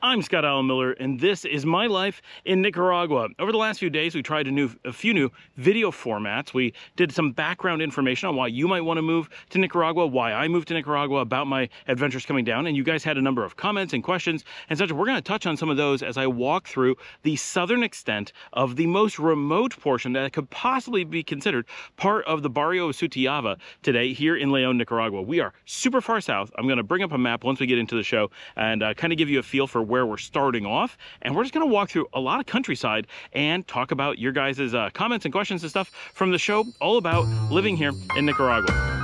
I'm Scott Alan Miller, and this is my life in Nicaragua. Over the last few days, we tried a, new, a few new video formats. We did some background information on why you might want to move to Nicaragua, why I moved to Nicaragua, about my adventures coming down, and you guys had a number of comments and questions and such. We're going to touch on some of those as I walk through the southern extent of the most remote portion that could possibly be considered part of the Barrio Sutiava today here in Leon, Nicaragua. We are super far south. I'm going to bring up a map once we get into the show and uh, kind of give you a feel for where we're starting off. And we're just going to walk through a lot of countryside and talk about your guys' uh, comments and questions and stuff from the show all about living here in Nicaragua.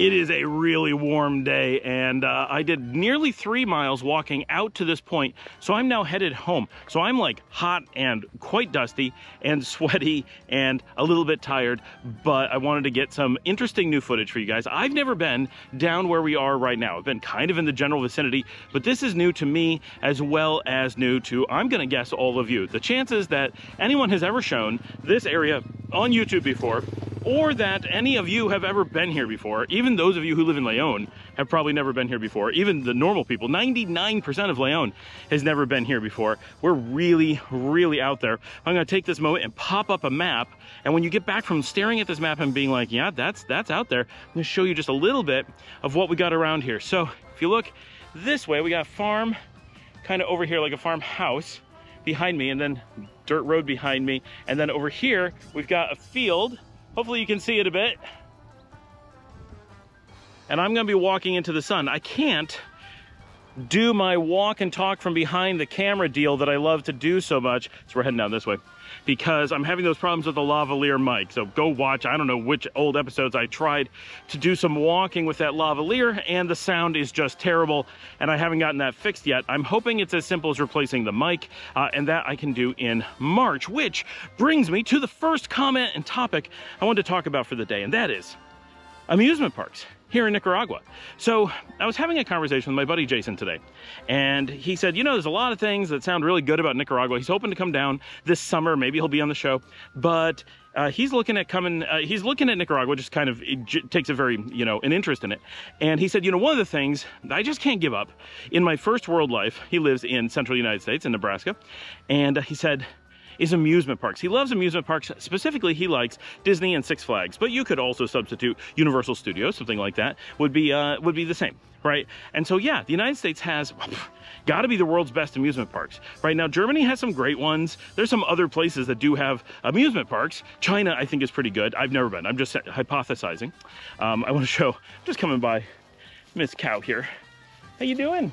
It is a really warm day and uh, I did nearly three miles walking out to this point. So I'm now headed home. So I'm like hot and quite dusty and sweaty and a little bit tired, but I wanted to get some interesting new footage for you guys. I've never been down where we are right now. I've been kind of in the general vicinity, but this is new to me as well as new to, I'm gonna guess all of you. The chances that anyone has ever shown this area on YouTube before or that any of you have ever been here before. Even those of you who live in Leon have probably never been here before. Even the normal people, 99% of Leon has never been here before. We're really, really out there. I'm gonna take this moment and pop up a map. And when you get back from staring at this map and being like, yeah, that's, that's out there, I'm gonna show you just a little bit of what we got around here. So if you look this way, we got a farm kind of over here, like a farmhouse behind me, and then dirt road behind me. And then over here, we've got a field Hopefully you can see it a bit. And I'm gonna be walking into the sun. I can't do my walk and talk from behind the camera deal that I love to do so much. So we're heading down this way because I'm having those problems with the lavalier mic. So go watch, I don't know which old episodes I tried to do some walking with that lavalier and the sound is just terrible and I haven't gotten that fixed yet. I'm hoping it's as simple as replacing the mic uh, and that I can do in March, which brings me to the first comment and topic I wanted to talk about for the day and that is amusement parks here in Nicaragua. So I was having a conversation with my buddy Jason today, and he said, you know, there's a lot of things that sound really good about Nicaragua. He's hoping to come down this summer. Maybe he'll be on the show, but uh, he's looking at coming, uh, he's looking at Nicaragua, just kind of takes a very, you know, an interest in it. And he said, you know, one of the things I just can't give up in my first world life, he lives in central United States in Nebraska. And uh, he said, is amusement parks. He loves amusement parks. Specifically, he likes Disney and Six Flags, but you could also substitute Universal Studios, something like that would be uh, would be the same, right? And so, yeah, the United States has got to be the world's best amusement parks. Right now, Germany has some great ones. There's some other places that do have amusement parks. China, I think, is pretty good. I've never been. I'm just hypothesizing. Um, I want to show, I'm just coming by Miss Cow here. How you doing?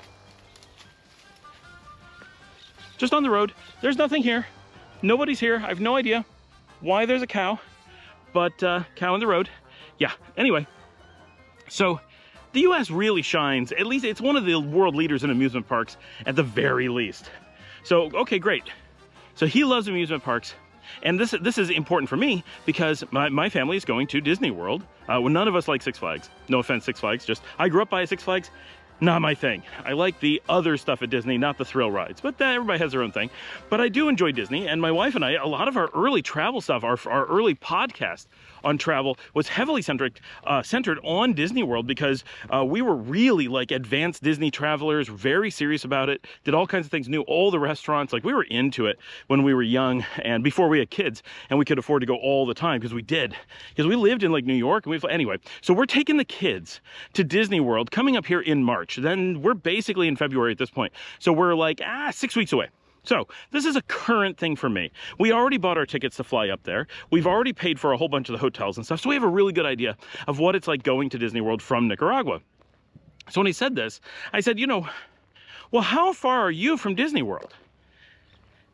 Just on the road. There's nothing here. Nobody's here. I have no idea why there's a cow, but uh, cow in the road. Yeah, anyway. So the US really shines. At least it's one of the world leaders in amusement parks at the very least. So, okay, great. So he loves amusement parks. And this this is important for me because my, my family is going to Disney World. Uh, well, none of us like Six Flags. No offense, Six Flags. Just I grew up by Six Flags not my thing. I like the other stuff at Disney, not the thrill rides, but everybody has their own thing. But I do enjoy Disney, and my wife and I, a lot of our early travel stuff, our, our early podcast on travel was heavily centric, uh, centered on Disney World because uh, we were really like advanced Disney travelers, very serious about it, did all kinds of things, knew all the restaurants, like we were into it when we were young and before we had kids, and we could afford to go all the time because we did, because we lived in like New York, and we anyway. So we're taking the kids to Disney World coming up here in March. March. Then we're basically in February at this point. So we're like, ah, six weeks away. So this is a current thing for me. We already bought our tickets to fly up there. We've already paid for a whole bunch of the hotels and stuff. So we have a really good idea of what it's like going to Disney World from Nicaragua. So when he said this, I said, you know, well, how far are you from Disney World?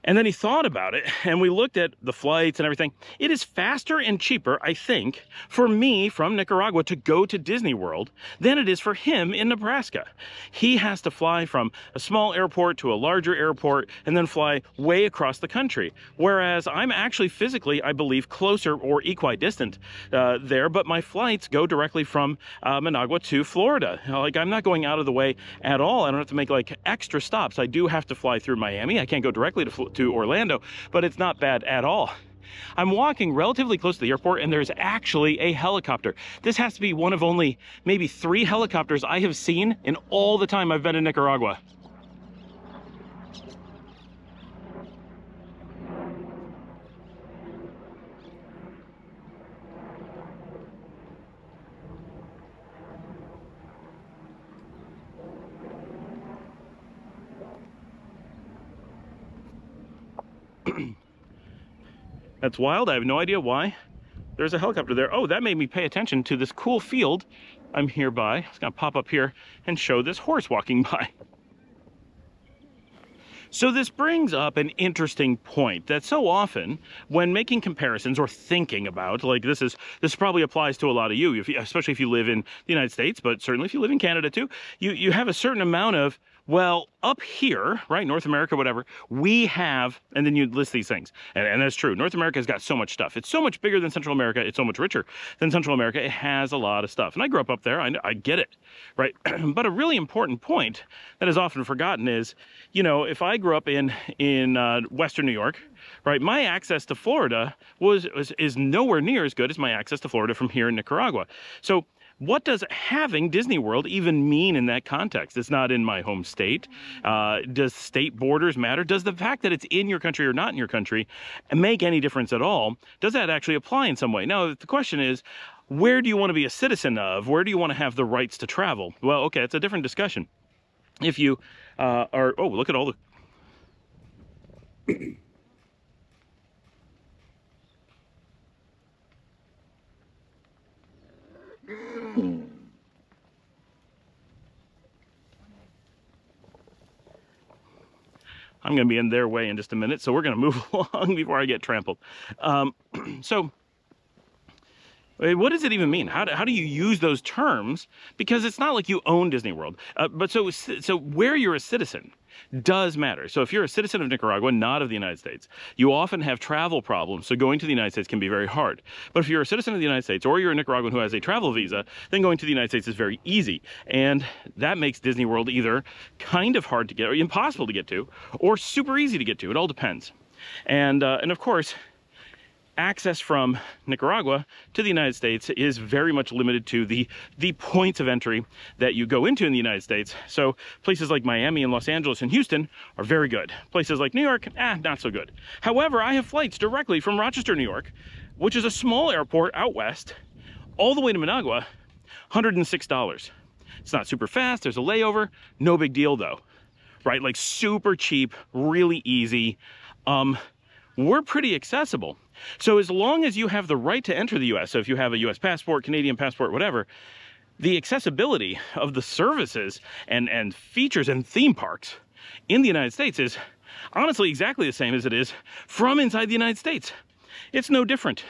And then he thought about it and we looked at the flights and everything. It is faster and cheaper, I think, for me from Nicaragua to go to Disney World than it is for him in Nebraska. He has to fly from a small airport to a larger airport and then fly way across the country. Whereas I'm actually physically, I believe, closer or equidistant uh, there, but my flights go directly from uh, Managua to Florida. Like I'm not going out of the way at all. I don't have to make like extra stops. I do have to fly through Miami. I can't go directly to to Orlando, but it's not bad at all. I'm walking relatively close to the airport and there's actually a helicopter. This has to be one of only maybe three helicopters I have seen in all the time I've been in Nicaragua. That's wild. I have no idea why. There's a helicopter there. Oh, that made me pay attention to this cool field I'm here by. It's gonna pop up here and show this horse walking by. So this brings up an interesting point that so often when making comparisons or thinking about, like this is, this probably applies to a lot of you, if, especially if you live in the United States, but certainly if you live in Canada too, you, you have a certain amount of well, up here, right, North America, whatever, we have, and then you list these things. And, and, that's true. North America has got so much stuff. It's so much bigger than Central America. It's so much richer than Central America. It has a lot of stuff. And I grew up up there. I, I get it, right? but a really important point that is often forgotten is, you know, if I grew up in, in uh, Western New York, right, my access to Florida was, was is nowhere near as good as my access to Florida from here in Nicaragua. So what does having Disney World even mean in that context? It's not in my home state. Uh, does state borders matter? Does the fact that it's in your country or not in your country make any difference at all? Does that actually apply in some way? Now, the question is, where do you want to be a citizen of? Where do you want to have the rights to travel? Well, okay, it's a different discussion. If you uh, are, oh, look at all the I'm going to be in their way in just a minute, so we're going to move along before I get trampled. Um, so, what does it even mean? How do, how do you use those terms? Because it's not like you own Disney World. Uh, but so, so where you're a citizen, does matter. So if you're a citizen of Nicaragua, not of the United States, you often have travel problems. So going to the United States can be very hard. But if you're a citizen of the United States or you're a Nicaraguan who has a travel visa, then going to the United States is very easy. And that makes Disney World either kind of hard to get or impossible to get to or super easy to get to. It all depends. And, uh, and of course, access from Nicaragua to the United States is very much limited to the, the points of entry that you go into in the United States. So places like Miami and Los Angeles and Houston are very good. Places like New York, ah, not so good. However, I have flights directly from Rochester, New York, which is a small airport out west, all the way to Managua, $106. It's not super fast, there's a layover, no big deal though, right? Like super cheap, really easy. Um, we're pretty accessible. So as long as you have the right to enter the US, so if you have a US passport, Canadian passport, whatever, the accessibility of the services and, and features and theme parks in the United States is honestly exactly the same as it is from inside the United States. It's no different.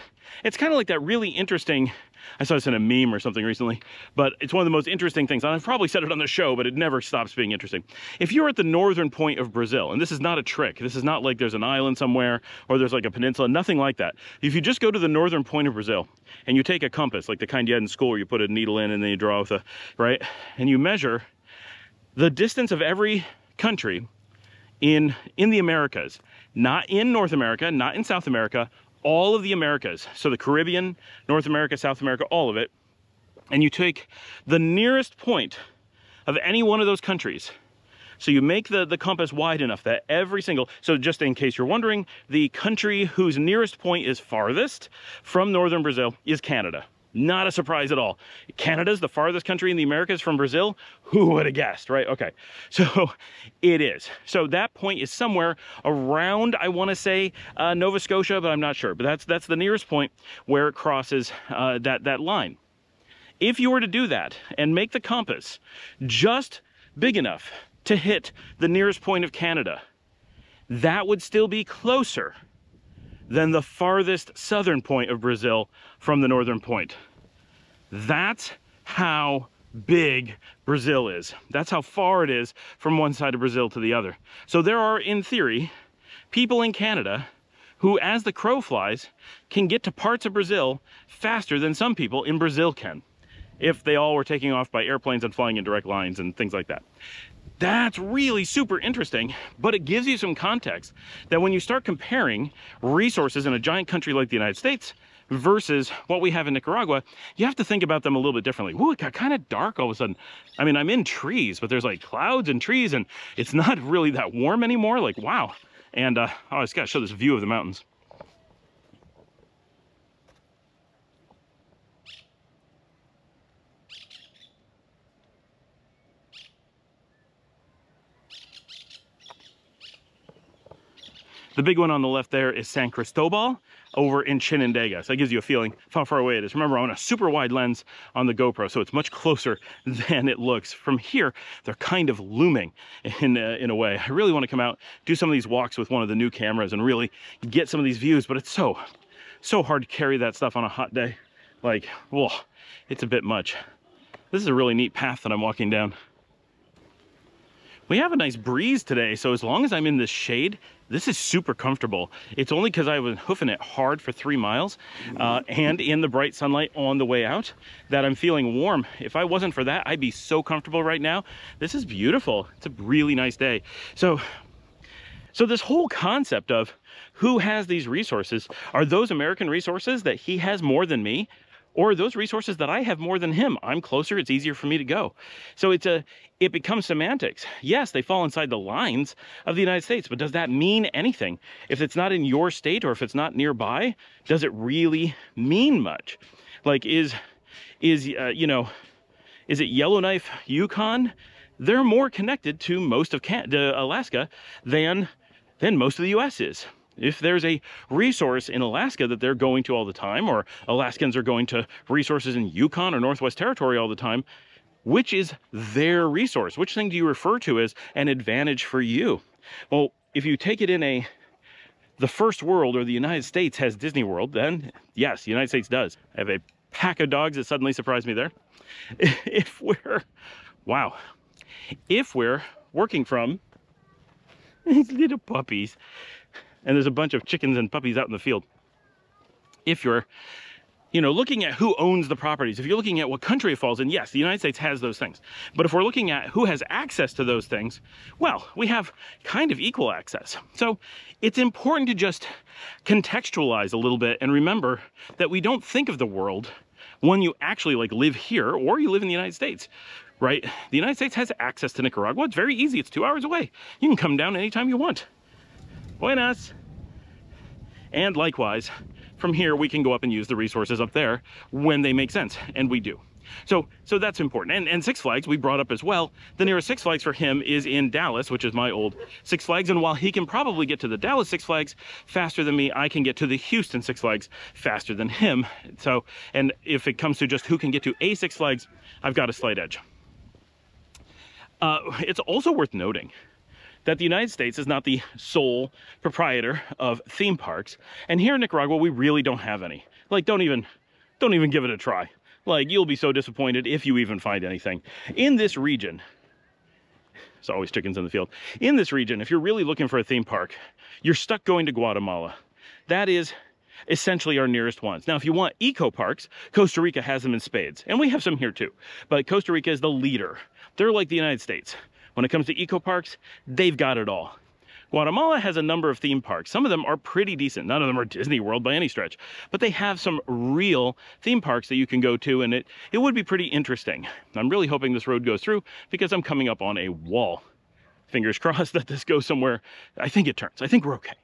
It's kind of like that really interesting I saw this in a meme or something recently, but it's one of the most interesting things. And I've probably said it on the show, but it never stops being interesting. If you're at the northern point of Brazil, and this is not a trick, this is not like there's an island somewhere or there's like a peninsula, nothing like that. If you just go to the northern point of Brazil and you take a compass, like the kind you had in school where you put a needle in and then you draw with a, right? And you measure the distance of every country in, in the Americas, not in North America, not in South America, all of the Americas, so the Caribbean, North America, South America, all of it, and you take the nearest point of any one of those countries, so you make the, the compass wide enough that every single, so just in case you're wondering, the country whose nearest point is farthest from northern Brazil is Canada. Not a surprise at all. Canada's the farthest country in the Americas from Brazil. Who would have guessed, right? Okay, so it is. So that point is somewhere around, I want to say, uh, Nova Scotia, but I'm not sure. But that's that's the nearest point where it crosses uh, that, that line. If you were to do that and make the compass just big enough to hit the nearest point of Canada, that would still be closer than the farthest southern point of Brazil from the northern point. That's how big Brazil is. That's how far it is from one side of Brazil to the other. So there are, in theory, people in Canada who, as the crow flies, can get to parts of Brazil faster than some people in Brazil can, if they all were taking off by airplanes and flying in direct lines and things like that That's really super interesting, but it gives you some context that when you start comparing resources in a giant country like the United States versus what we have in Nicaragua, you have to think about them a little bit differently. Ooh, it got kind of dark all of a sudden. I mean, I'm in trees, but there's like clouds and trees and it's not really that warm anymore. Like, wow. And uh, oh, I just gotta show this view of the mountains. The big one on the left there is San Cristobal over in Chinandega. So that gives you a feeling of how far away it is. Remember, I'm on a super wide lens on the GoPro, so it's much closer than it looks. From here, they're kind of looming in, uh, in a way. I really want to come out, do some of these walks with one of the new cameras and really get some of these views, but it's so, so hard to carry that stuff on a hot day. Like, whoa, it's a bit much. This is a really neat path that I'm walking down. We have a nice breeze today, so as long as I'm in this shade, this is super comfortable. It's only because I was hoofing it hard for three miles uh, and in the bright sunlight on the way out that I'm feeling warm. If I wasn't for that, I'd be so comfortable right now. This is beautiful. It's a really nice day. So, so this whole concept of who has these resources, are those American resources that he has more than me? Or those resources that I have more than him. I'm closer, it's easier for me to go. So it's a it becomes semantics. Yes, they fall inside the lines of the United States, but does that mean anything? If it's not in your state or if it's not nearby, does it really mean much? Like is is uh, you know, is it Yellowknife, Yukon? They're more connected to most of Canada, Alaska than than most of the US is. If there's a resource in Alaska that they're going to all the time, or Alaskans are going to resources in Yukon or Northwest Territory all the time, which is their resource? Which thing do you refer to as an advantage for you? Well, if you take it in a the first world or the United States has Disney World, then yes, the United States does. I have a pack of dogs that suddenly surprised me there. If we're, wow, if we're working from these little puppies, and there's a bunch of chickens and puppies out in the field. If you're, you know, looking at who owns the properties, if you're looking at what country it falls in, yes, the United States has those things. But if we're looking at who has access to those things, well, we have kind of equal access. So it's important to just contextualize a little bit and remember that we don't think of the world when you actually like live here or you live in the United States right? The United States has access to Nicaragua. It's very easy. It's two hours away. You can come down anytime you want. Buenas. And likewise, from here, we can go up and use the resources up there when they make sense, and we do. So, so that's important. And, and Six Flags, we brought up as well. The nearest Six Flags for him is in Dallas, which is my old Six Flags. And while he can probably get to the Dallas Six Flags faster than me, I can get to the Houston Six Flags faster than him. So, and if it comes to just who can get to a Six Flags, I've got a slight edge. Uh, it's also worth noting that the United States is not the sole proprietor of theme parks. And here in Nicaragua, we really don't have any. Like, don't even, don't even give it a try. Like, you'll be so disappointed if you even find anything. In this region, there's always chickens in the field. In this region, if you're really looking for a theme park, you're stuck going to Guatemala. That is essentially our nearest ones. Now, if you want eco parks, Costa Rica has them in spades, and we have some here too. But Costa Rica is the leader. They're like the United States. When it comes to eco parks, they've got it all. Guatemala has a number of theme parks. Some of them are pretty decent. None of them are Disney World by any stretch, but they have some real theme parks that you can go to and it, it would be pretty interesting. I'm really hoping this road goes through because I'm coming up on a wall. Fingers crossed that this goes somewhere. I think it turns. I think we're okay.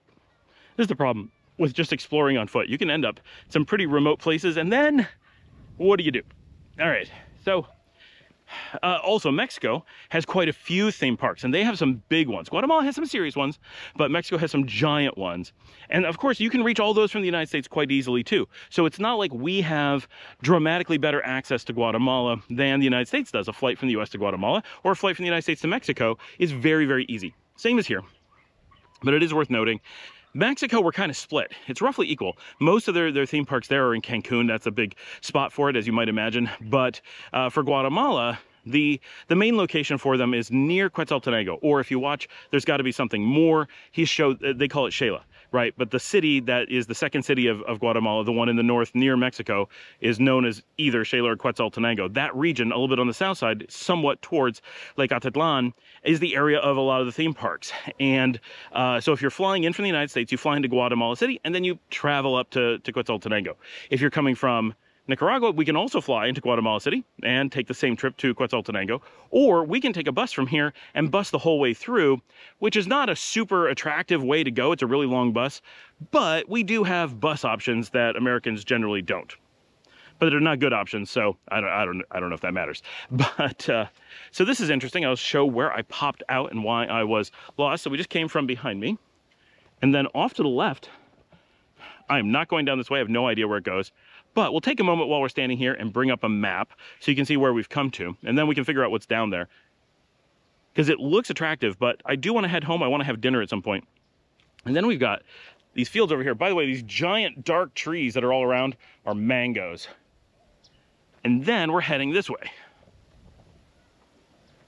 This is the problem with just exploring on foot. You can end up some pretty remote places and then what do you do? All right, so uh, also, Mexico has quite a few theme parks, and they have some big ones. Guatemala has some serious ones, but Mexico has some giant ones. And of course, you can reach all those from the United States quite easily too. So it's not like we have dramatically better access to Guatemala than the United States does. A flight from the US to Guatemala or a flight from the United States to Mexico is very, very easy. Same as here. But it is worth noting Mexico, we're kind of split. It's roughly equal. Most of their, their theme parks there are in Cancun. That's a big spot for it, as you might imagine. But uh, for Guatemala, the the main location for them is near Quetzaltenango. Or if you watch, there's got to be something more. He showed, they call it Xela right? But the city that is the second city of, of Guatemala, the one in the north near Mexico, is known as either Xela or Quetzaltenango. That region, a little bit on the south side, somewhat towards Lake Atitlan, is the area of a lot of the theme parks. And uh, so if you're flying in from the United States, you fly into Guatemala City, and then you travel up to, to Quetzaltenango. If you're coming from Nicaragua, we can also fly into Guatemala City and take the same trip to Quetzaltenango, or we can take a bus from here and bus the whole way through, which is not a super attractive way to go. It's a really long bus, but we do have bus options that Americans generally don't. But they're not good options, so I don't, I don't, I don't know if that matters. But uh, so this is interesting. I'll show where I popped out and why I was lost. So we just came from behind me, and then off to the left. I am not going down this way. I have no idea where it goes. But we'll take a moment while we're standing here and bring up a map so you can see where we've come to, and then we can figure out what's down there. Because it looks attractive, but I do want to head home. I want to have dinner at some point. And then we've got these fields over here. By the way, these giant dark trees that are all around are mangoes. And then we're heading this way.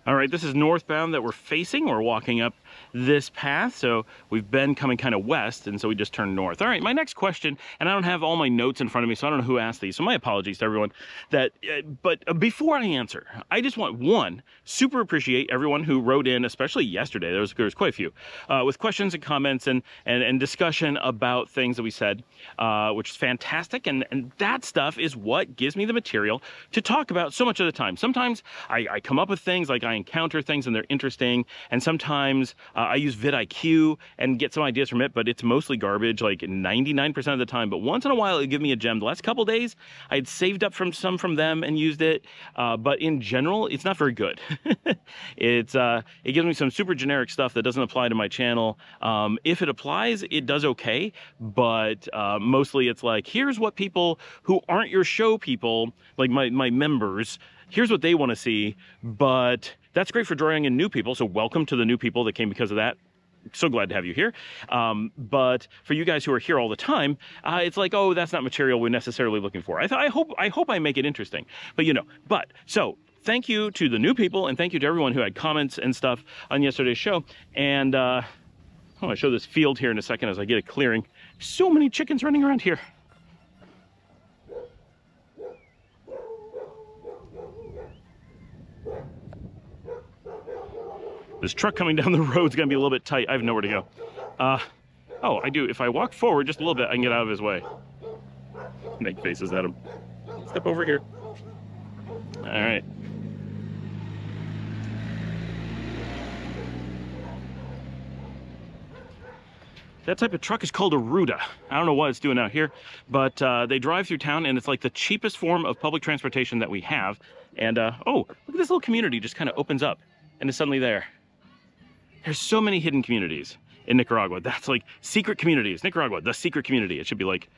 All right, this is northbound that we're facing. We're walking up this path. So we've been coming kind of west, and so we just turned north. All right, my next question, and I don't have all my notes in front of me, so I don't know who asked these. So my apologies to everyone. That, uh, but uh, before I answer, I just want one super appreciate everyone who wrote in, especially yesterday. There was, there was quite a few uh, with questions and comments and and, and discussion about things that we said, uh, which is fantastic. And and that stuff is what gives me the material to talk about so much of the time. Sometimes I, I come up with things like I encounter things and they're interesting, and sometimes uh, I use vidIQ and get some ideas from it, but it's mostly garbage like 99% of the time. But once in a while, it give me a gem. The last couple days, I had saved up from some from them and used it. Uh, but in general, it's not very good. it's uh, It gives me some super generic stuff that doesn't apply to my channel. Um, if it applies, it does okay. But uh, mostly it's like, here's what people who aren't your show people, like my, my members, here's what they want to see, but that's great for drawing in new people. So welcome to the new people that came because of that. So glad to have you here. Um, but for you guys who are here all the time, uh, it's like, oh, that's not material we're necessarily looking for. I, th- I hope I hope I make it interesting. But you know, but so thank you to the new people and thank you to everyone who had comments and stuff on yesterday's show. And uh, I want to show this field here in a second as I get it clearing. So many chickens running around here. This truck coming down the road is going to be a little bit tight. I have nowhere to go. Uh, oh, I do. If I walk forward just a little bit, I can get out of his way. Make faces at him. Step over here. All right. That type of truck is called a Ruta. I don't know what it's doing out here, but uh, they drive through town and it's like the cheapest form of public transportation that we have. And uh, oh, look at this little community just kind of opens up and is suddenly there. There's so many hidden communities in Nicaragua. That's like secret communities. Nicaragua, the secret community. It should be like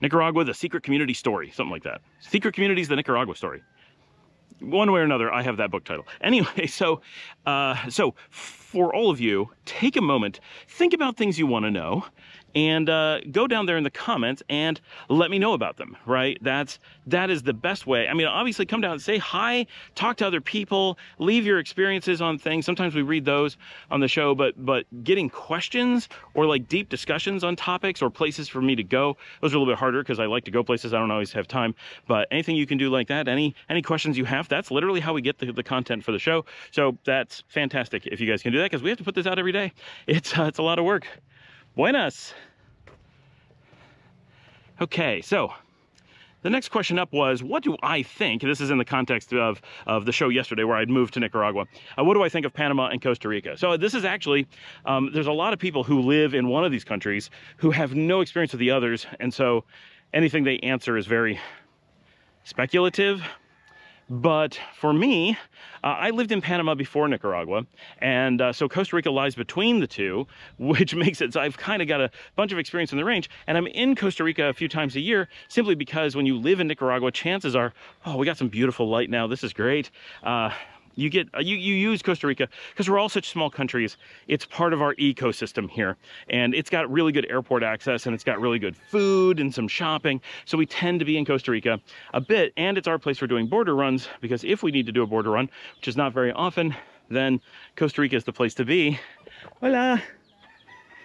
Nicaragua, the secret community story, something like that. Secret communities, the Nicaragua story. One way or another, I have that book title. Anyway, so, uh, so for all of you, take a moment, think about things you want to know, and uh, go down there in the comments and let me know about them right? That's that is the best way. I mean obviously come down and say hi talk to other people leave your experiences on things. Sometimes we read those on the show but but getting questions or like deep discussions on topics or places for me to go those are a little bit harder because i like to go places i don't always have time. But anything you can do like that any any questions you have that's literally how we get the, the content for the show. So that's fantastic if you guys can do that because we have to put this out every day. It's uh, it's a lot of work Buenas. Okay, so the next question up was, what do I think? This is in the context of, of the show yesterday where I'd moved to Nicaragua. Uh, what do I think of Panama and Costa Rica? So this is actually, um, there's a lot of people who live in one of these countries who have no experience with the others. And so anything they answer is very speculative, but for me, uh, I lived in Panama before Nicaragua, and uh, so Costa Rica lies between the two, which makes it so I've kind of got a bunch of experience in the range, and I'm in Costa Rica a few times a year simply because when you live in Nicaragua, chances are, oh, we got some beautiful light now. This is great. Uh, you get uh, you, you use Costa Rica because we're all such small countries. It's part of our ecosystem here, and it's got really good airport access, and it's got really good food and some shopping. So we tend to be in Costa Rica a bit, and it's our place for doing border runs because if we need to do a border run, which is not very often, then Costa Rica is the place to be. Hola.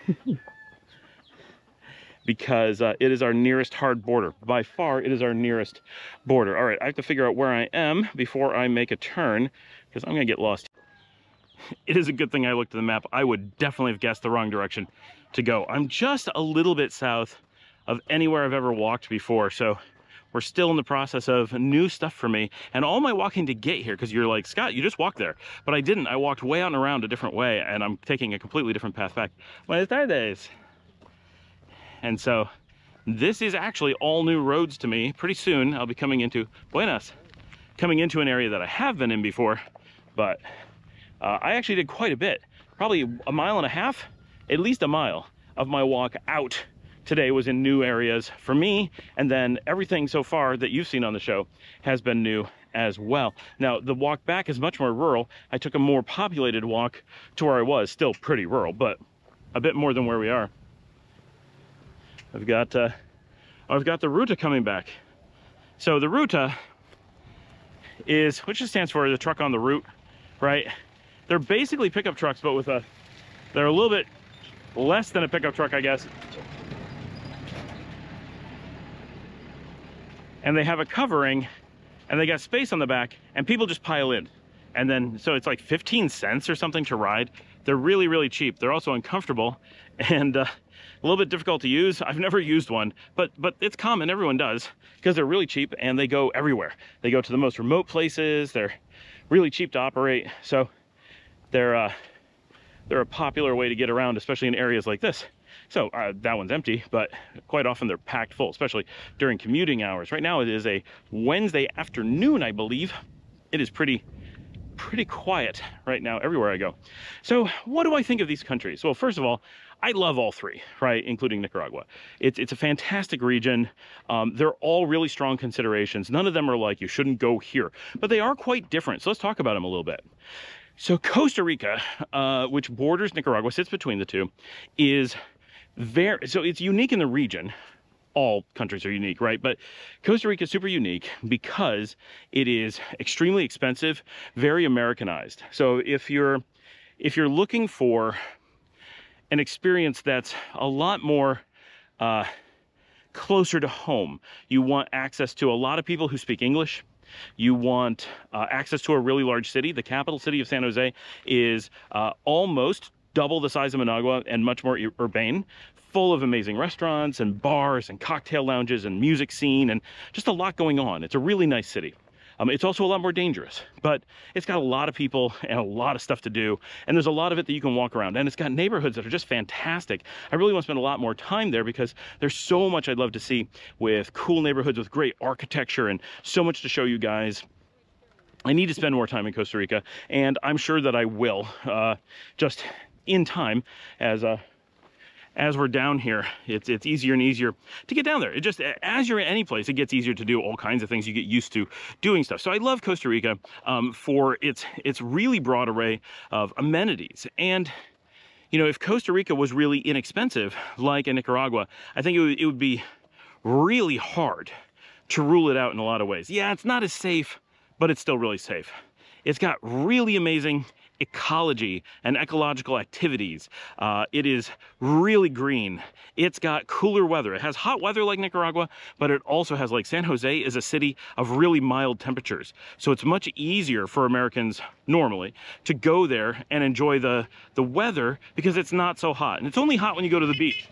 because uh, it is our nearest hard border. By far, it is our nearest border. All right, I have to figure out where I am before I make a turn because I'm gonna get lost. It is a good thing I looked at the map. I would definitely have guessed the wrong direction to go. I'm just a little bit south of anywhere I've ever walked before, so we're still in the process of new stuff for me and all my walking to get here because you're like scott you just walked there but i didn't i walked way out and around a different way and i'm taking a completely different path back buenas tardes and so this is actually all new roads to me pretty soon i'll be coming into buenas coming into an area that i have been in before but uh, i actually did quite a bit probably a mile and a half at least a mile of my walk out today was in new areas for me. And then everything so far that you've seen on the show has been new as well. Now, the walk back is much more rural. I took a more populated walk to where I was, still pretty rural, but a bit more than where we are. I've got, uh, I've got the Ruta coming back. So the Ruta is, which just stands for the truck on the route, right? They're basically pickup trucks, but with a, they're a little bit less than a pickup truck, I guess. and they have a covering and they got space on the back and people just pile in. And then, so it's like 15 cents or something to ride. They're really, really cheap. They're also uncomfortable and uh, a little bit difficult to use. I've never used one, but but it's common. Everyone does because they're really cheap and they go everywhere. They go to the most remote places. They're really cheap to operate. So they're uh, they're a popular way to get around, especially in areas like this. So uh, that one's empty, but quite often they're packed full, especially during commuting hours. Right now it is a Wednesday afternoon, I believe. It is pretty pretty quiet right now everywhere I go. So what do I think of these countries? Well, first of all, I love all three, right, including Nicaragua. It's, it's a fantastic region. Um, they're all really strong considerations. None of them are like, you shouldn't go here, but they are quite different. So let's talk about them a little bit. So Costa Rica, uh, which borders Nicaragua, sits between the two, is very so it's unique in the region all countries are unique, right? But Costa Rica is super unique because it is extremely expensive, very Americanized. So if you're if you're looking for an experience that's a lot more uh, closer to home, you want access to a lot of people who speak English. You want uh, access to a really large city. The capital city of San Jose is uh, almost double the size of Managua and much more urbane, full of amazing restaurants and bars and cocktail lounges and music scene and just a lot going on. It's a really nice city. Um, it's also a lot more dangerous, but it's got a lot of people and a lot of stuff to do. And there's a lot of it that you can walk around. And it's got neighborhoods that are just fantastic. I really want to spend a lot more time there because there's so much I'd love to see with cool neighborhoods with great architecture and so much to show you guys. I need to spend more time in Costa Rica, and I'm sure that I will. Uh, just in time as uh, as we're down here, it's it's easier and easier to get down there. It just as you're in any place, it gets easier to do all kinds of things. You get used to doing stuff. So I love Costa Rica um, for its its really broad array of amenities. And you know, if Costa Rica was really inexpensive, like in Nicaragua, I think it would, it would be really hard to rule it out in a lot of ways. Yeah, it's not as safe, but it's still really safe. It's got really amazing ecology and ecological activities. Uh, it is really green. It's got cooler weather. It has hot weather like Nicaragua, but it also has like San Jose is a city of really mild temperatures. So it's much easier for Americans normally to go there and enjoy the, the weather because it's not so hot. And it's only hot when you go to the beach.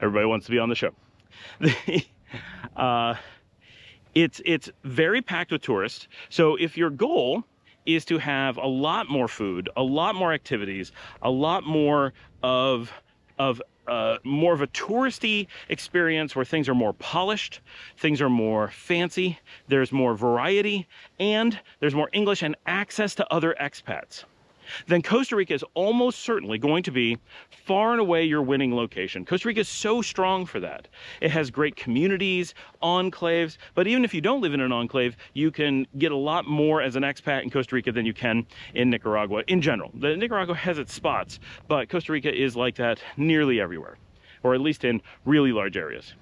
Everybody wants to be on the show. uh, it's it's very packed with tourists. So if your goal is to have a lot more food, a lot more activities, a lot more of of uh, more of a touristy experience where things are more polished, things are more fancy, there's more variety, and there's more English and access to other expats then Costa Rica is almost certainly going to be far and away your winning location. Costa Rica is so strong for that. It has great communities, enclaves, but even if you don't live in an enclave, you can get a lot more as an expat in Costa Rica than you can in Nicaragua in general. The Nicaragua has its spots, but Costa Rica is like that nearly everywhere, or at least in really large areas.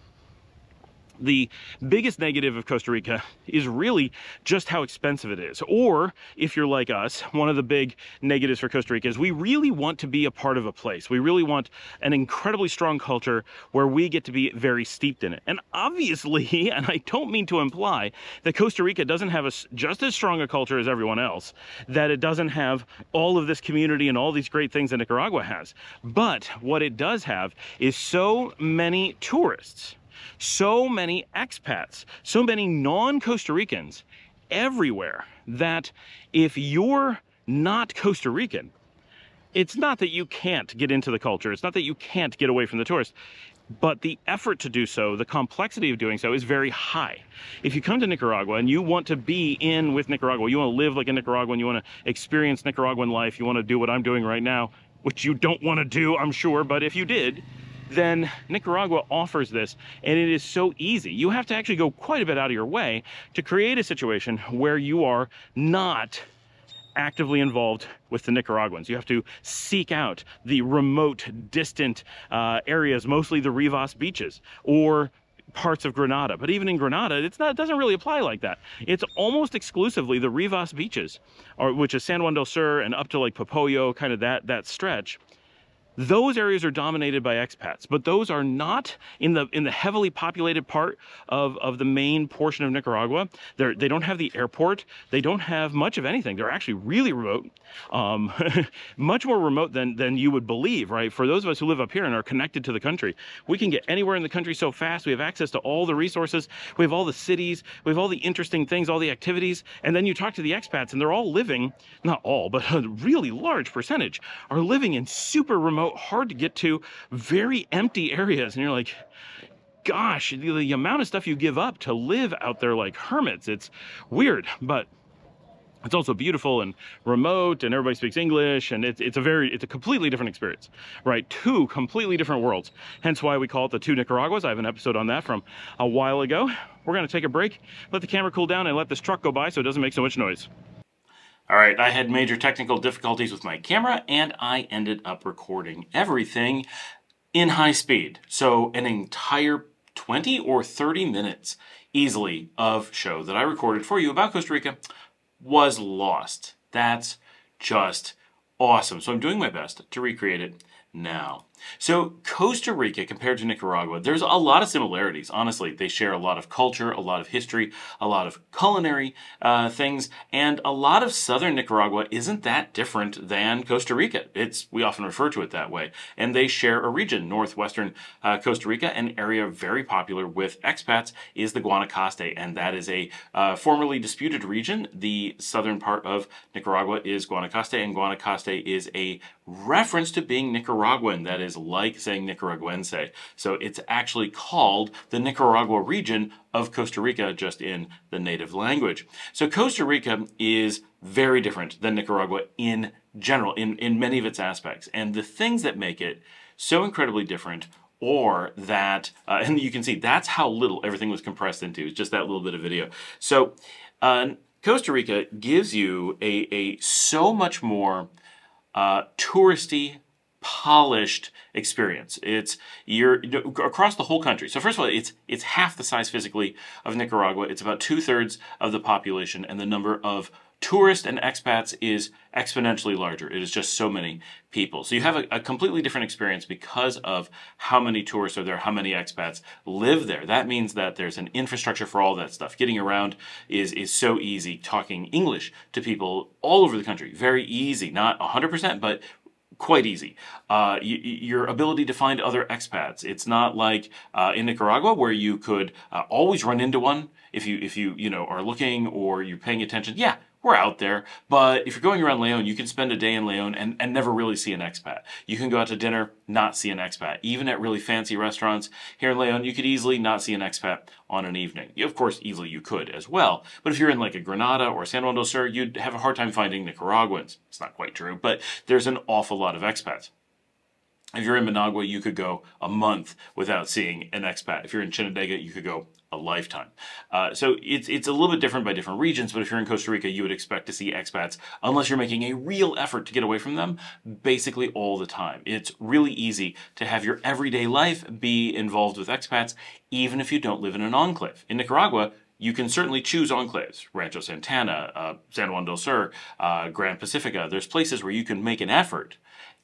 The biggest negative of Costa Rica is really just how expensive it is. Or if you're like us, one of the big negatives for Costa Rica is we really want to be a part of a place. We really want an incredibly strong culture where we get to be very steeped in it. And obviously, and I don't mean to imply that Costa Rica doesn't have a, just as strong a culture as everyone else, that it doesn't have all of this community and all these great things that Nicaragua has. But what it does have is so many tourists so many expats, so many non-Costa Ricans everywhere that if you're not Costa Rican, it's not that you can't get into the culture. It's not that you can't get away from the tourists, but the effort to do so, the complexity of doing so is very high. If you come to Nicaragua and you want to be in with Nicaragua, you want to live like a Nicaraguan, you want to experience Nicaraguan life, you want to do what I'm doing right now, which you don't want to do, I'm sure, but if you did, then Nicaragua offers this and it is so easy. You have to actually go quite a bit out of your way to create a situation where you are not actively involved with the Nicaraguans. You have to seek out the remote, distant uh, areas, mostly the Rivas beaches, or parts of Granada. But even in Granada, it's not, it doesn't really apply like that. It's almost exclusively the Rivas beaches, or, which is San Juan del Sur and up to like Popoyo, kind of that, that stretch those areas are dominated by expats, but those are not in the in the heavily populated part of, of the main portion of Nicaragua. They're, they don't have the airport. They don't have much of anything. They're actually really remote, um, much more remote than, than you would believe, right? For those of us who live up here and are connected to the country, we can get anywhere in the country so fast. We have access to all the resources. We have all the cities. We have all the interesting things, all the activities. And then you talk to the expats and they're all living, not all, but a really large percentage are living in super remote hard to get to, very empty areas. And you're like, gosh, the, the amount of stuff you give up to live out there like hermits, it's weird. But it's also beautiful and remote and everybody speaks English and it's, it's a very, it's a completely different experience, right? Two completely different worlds. Hence why we call it the two Nicaraguas. I have an episode on that from a while ago. We're gonna take a break, let the camera cool down and let this truck go by so it doesn't make so much noise. All right, I had major technical difficulties with my camera and I ended up recording everything in high speed. So an entire 20 or 30 minutes easily of show that I recorded for you about Costa Rica was lost. That's just awesome. So I'm doing my best to recreate it now. So Costa Rica compared to Nicaragua, there's a lot of similarities. Honestly, they share a lot of culture, a lot of history, a lot of culinary uh, things, and a lot of southern Nicaragua isn't that different than Costa Rica. It's we often refer to it that way, and they share a region. Northwestern uh, Costa Rica, an area very popular with expats, is the Guanacaste, and that is a uh, formerly disputed region. The southern part of Nicaragua is Guanacaste, and Guanacaste is a reference to being Nicaraguan. That is is like saying Nicaraguense. So it's actually called the Nicaragua region of Costa Rica, just in the native language. So Costa Rica is very different than Nicaragua in general, in, in many of its aspects. And the things that make it so incredibly different or that, uh, and you can see that's how little everything was compressed into, it's just that little bit of video. So uh, Costa Rica gives you a, a so much more uh, touristy polished experience. It's you're across the whole country. So first of all, it's it's half the size physically of Nicaragua. It's about two thirds of the population, and the number of tourists and expats is exponentially larger. It is just so many people. So you have a, a, completely different experience because of how many tourists are there, how many expats live there. That means that there's an infrastructure for all that stuff. Getting around is, is so easy. Talking English to people all over the country, very easy. Not 100%, but quite easy. Uh, your ability to find other expats. It's not like uh, in Nicaragua where you could uh, always run into one if you if you you know are looking or you're paying attention. Yeah, we're out there. But if you're going around Leon, you can spend a day in Leon and, and never really see an expat. You can go out to dinner, not see an expat. Even at really fancy restaurants here in Leon, you could easily not see an expat on an evening. Of course, easily you could as well. But if you're in like a Granada or San Juan del Sur, you'd have a hard time finding Nicaraguans. It's not quite true, but there's an awful lot of expats. If you're in Managua, you could go a month without seeing an expat. If you're in Chinandega, you could go a lifetime. Uh, so it's, it's a little bit different by different regions, but if you're in Costa Rica, you would expect to see expats, unless you're making a real effort to get away from them, basically all the time. It's really easy to have your everyday life be involved with expats, even if you don't live in an enclave. In Nicaragua, you can certainly choose enclaves, Rancho Santana, uh, San Juan del Sur, uh, Grand Pacifica. There's places where you can make an effort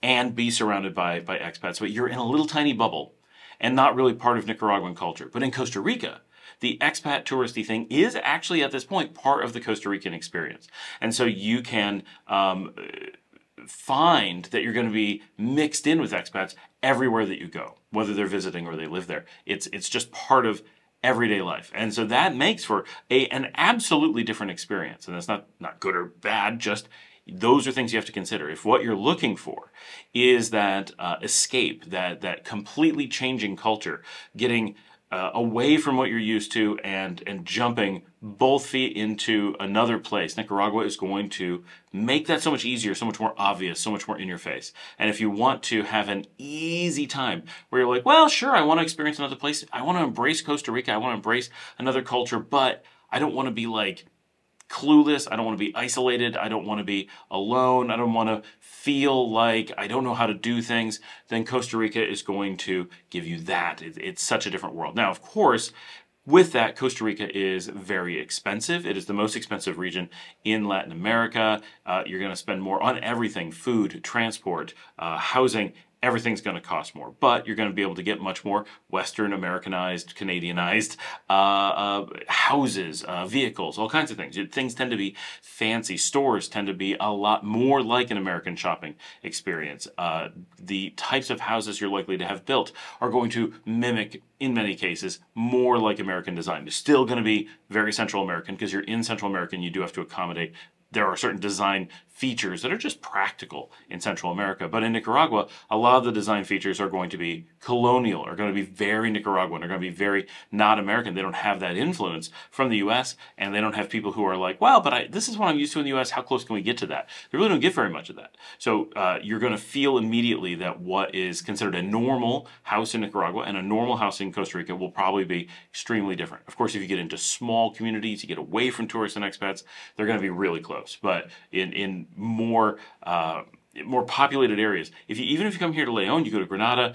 and be surrounded by, by expats, but you're in a little tiny bubble and not really part of Nicaraguan culture. But in Costa Rica, the expat touristy thing is actually at this point part of the Costa Rican experience. And so you can um, find that you're going to be mixed in with expats everywhere that you go, whether they're visiting or they live there. It's, it's just part of everyday life. And so that makes for a, an absolutely different experience. And that's not, not good or bad, just those are things you have to consider. If what you're looking for is that uh, escape, that, that completely changing culture, getting uh, away from what you're used to and and jumping both feet into another place. Nicaragua is going to make that so much easier, so much more obvious, so much more in your face. And if you want to have an easy time where you're like, well, sure, I want to experience another place. I want to embrace Costa Rica. I want to embrace another culture, but I don't want to be like clueless. I don't want to be isolated. I don't want to be alone. I don't want to feel like I don't know how to do things. Then Costa Rica is going to give you that. It's such a different world. Now, of course, with that, Costa Rica is very expensive. It is the most expensive region in Latin America. Uh, you're going to spend more on everything food, transport, uh, housing, everything's going to cost more. But you're going to be able to get much more Western Americanized, Canadianized uh, uh, houses, uh, vehicles, all kinds of things. Things tend to be fancy. Stores tend to be a lot more like an American shopping experience. Uh, the types of houses you're likely to have built are going to mimic, in many cases, more like American design. They're still going to be very Central American because you're in Central America and you do have to accommodate there are certain design features that are just practical in Central America. But in Nicaragua, a lot of the design features are going to be colonial, are going to be very Nicaraguan, are going to be very not American. They don't have that influence from the U.S., and they don't have people who are like, well, but I, this is what I'm used to in the U.S. How close can we get to that? They really don't get very much of that. So uh, you're going to feel immediately that what is considered a normal house in Nicaragua and a normal house in Costa Rica will probably be extremely different. Of course, if you get into small communities, you get away from tourists and expats, they're going to be really close. But in, in more uh, more populated areas. If you even if you come here to Leon, you go to Granada,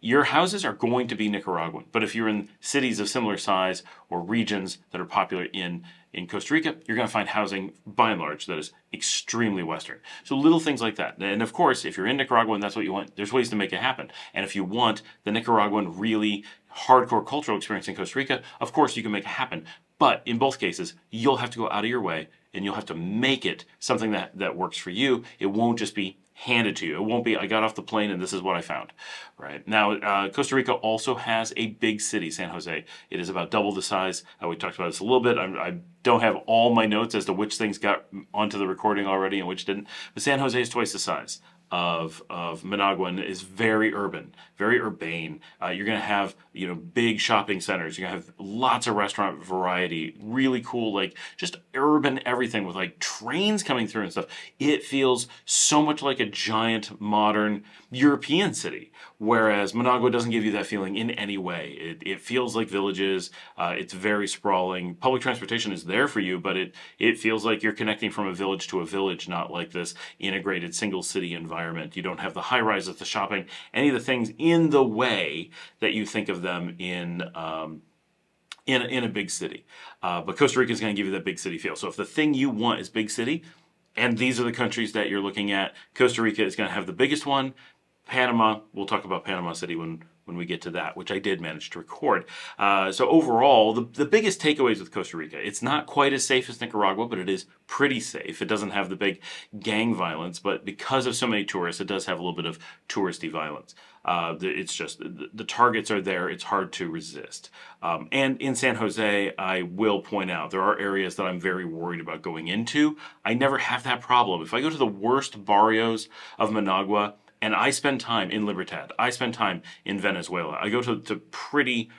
your houses are going to be Nicaraguan. But if you're in cities of similar size or regions that are popular in in Costa Rica, you're going to find housing by and large that is extremely Western. So little things like that. And of course, if you're in Nicaragua that's what you want, there's ways to make it happen. And if you want the Nicaraguan really hardcore cultural experience in Costa Rica, of course you can make it happen. But in both cases, you'll have to go out of your way and you'll have to make it something that, that works for you. It won't just be handed to you. It won't be, I got off the plane and this is what I found, right? Now, uh, Costa Rica also has a big city, San Jose. It is about double the size. Uh, we talked about this a little bit. I, I, don't have all my notes as to which things got onto the recording already and which didn't, but San Jose is twice the size of, of Managua and is very urban, very urbane. Uh, you're going to have, you know, big shopping centers. You're going to have lots of restaurant variety, really cool, like just urban everything with like trains coming through and stuff. It feels so much like a giant modern European city, whereas Managua doesn't give you that feeling in any way. It, it feels like villages. Uh, it's very sprawling. Public transportation is there for you, but it, it feels like you're connecting from a village to a village, not like this integrated single city environment. You don't have the high rises, the shopping, any of the things in the way that you think of them in. Um, in, in a big city. Uh, but Costa Rica is going to give you that big city feel. So if the thing you want is big city, and these are the countries that you're looking at, Costa Rica is going to have the biggest one. Panama, we'll talk about Panama City when when we get to that, which I did manage to record. Uh, so overall, the, the biggest takeaways with Costa Rica, it's not quite as safe as Nicaragua, but it is pretty safe. It doesn't have the big gang violence, but because of so many tourists, it does have a little bit of touristy violence. Uh, it's just, the, the, targets are there, it's hard to resist. Um, and in San Jose, I will point out, there are areas that I'm very worried about going into. I never have that problem. If I go to the worst barrios of Managua, and I spend time in Libertad. I spend time in Venezuela. I go to, to pretty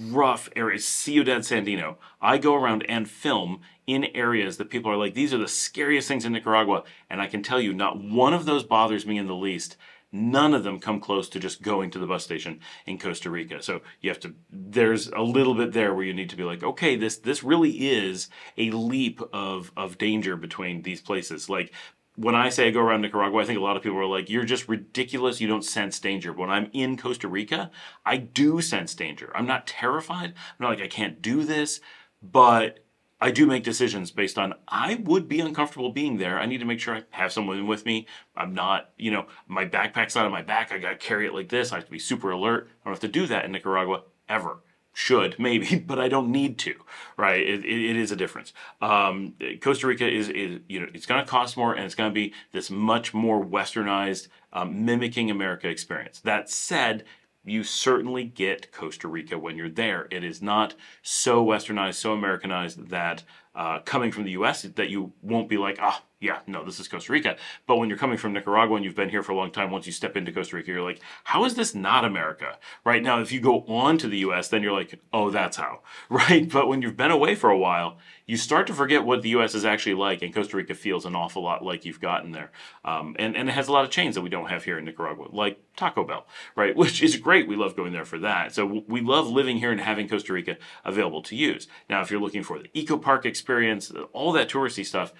rough areas, Ciudad Sandino. I go around and film in areas that people are like, these are the scariest things in Nicaragua. And I can tell you, not one of those bothers me in the least. None of them come close to just going to the bus station in Costa Rica. So you have to, there's a little bit there where you need to be like, okay, this, this really is a leap of, of danger between these places. Like when I say I go around Nicaragua, I think a lot of people are like, you're just ridiculous. You don't sense danger. But When I'm in Costa Rica, I do sense danger. I'm not terrified. I'm not like, I can't do this, but I do make decisions based on I would be uncomfortable being there. I need to make sure I have someone with me. I'm not, you know, my backpack's not on my back. I got to carry it like this. I have to be super alert. I don't have to do that in Nicaragua ever should maybe, but I don't need to, right? It, it, it is a difference. Um, Costa Rica is, is, you know, it's going to cost more and it's going to be this much more westernized, um, mimicking America experience. That said, you certainly get Costa Rica when you're there. It is not so westernized, so Americanized that uh, coming from the U.S. that you won't be like, ah, yeah, no, this is Costa Rica. But when you're coming from Nicaragua and you've been here for a long time, once you step into Costa Rica, you're like, how is this not America? Right now, if you go on to the US, then you're like, oh, that's how, right? But when you've been away for a while, you start to forget what the US is actually like, and Costa Rica feels an awful lot like you've gotten there. Um, and, and it has a lot of chains that we don't have here in Nicaragua, like Taco Bell, right? Which is great. We love going there for that. So we love living here and having Costa Rica available to use. Now, if you're looking for the eco park experience, all that touristy stuff,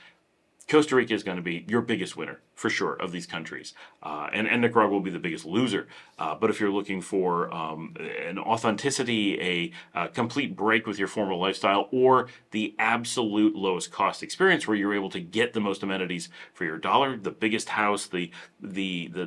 Costa Rica is going to be your biggest winner for sure of these countries, uh, and, and Nicaragua will be the biggest loser. Uh, but if you're looking for um, an authenticity, a, a, complete break with your former lifestyle, or the absolute lowest cost experience where you're able to get the most amenities for your dollar, the biggest house, the the the